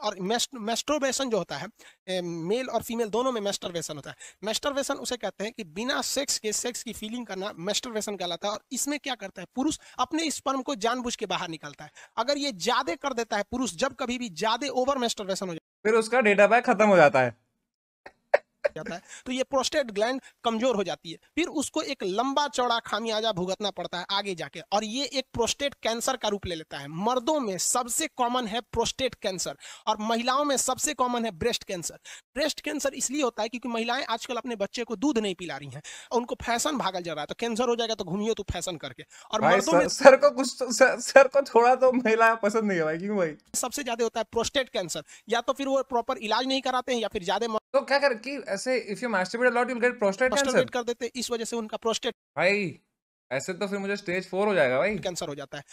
और मेस्ट्रोबेशन जो होता है मेल और फीमेल दोनों में मेस्टरवेशन होता है। मेस्टरवेशन उसे कहते हैं कि बिना सेक्स के, सेक्स की फीलिंग करना मेस्टरवेशन कहलाता है और इसमें क्या करता है, पुरुष अपने स्पर्म को जानबूझ के बाहर निकालता है। अगर ये ज़्यादा कर देता है पुरुष, जब कभी भी ज़्यादा ओवर मेस्टरवेशन हो फिर उसका डेटा पैक खत्म हो जाता है। जाता है। तो ये प्रोस्टेट ग्लैंड कमज़ोर हो जाती है। फिर उसको एक लंबा चौड़ा खामियाजा भुगतना पड़ता है आगे जाके। और ये एक प्रोस्टेट कैंसर का रूप ले लेता है। मर्दों में सबसे कॉमन है प्रोस्टेट कैंसर और महिलाओं में सबसे कॉमन है ब्रेस्ट कैंसर। ब्रेस्ट कैंसर इसलिए होता है क्योंकि महिलाएँ आजकल अपने बच्चे को दूध नहीं पिला रही हैं उनको फ़ैशन भागल जा रहा है। तो कैंसर हो जाएगा तो घूमियो तो फ़ैशन करके। और मर्दों में सर को कुछ तो, सर, सर को थोड़ा तो महिला पसंद नहीं है भाई क्यों भाई? सबसे ज़्यादा होता है प्रोस्टेट कैंसर। या तो फिर वो प्रॉपर इलाज नहीं कराते हैं या फिर ज़्यादा तो क्या कर कि ऐसे if you masturbate a lot you will get prostate cancer कर देते इस वजह से उनका प्रोस्टेट भाई ऐसे तो फिर मुझे स्टेज फोर हो जाएगा भाई। कैंसर हो जाता है।